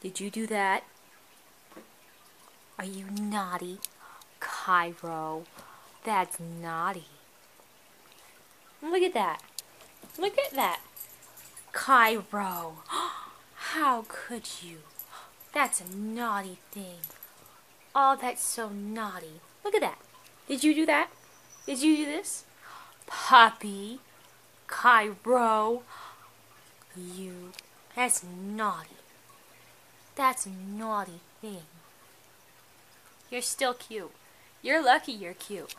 Did you do that? Are you naughty? Cairo, that's naughty. Look at that. Look at that. Cairo, how could you? That's a naughty thing. Oh, that's so naughty. Look at that. Did you do that? Did you do this? Puppy, Cairo, you. That's naughty. That's a naughty thing. You're still cute. You're lucky you're cute.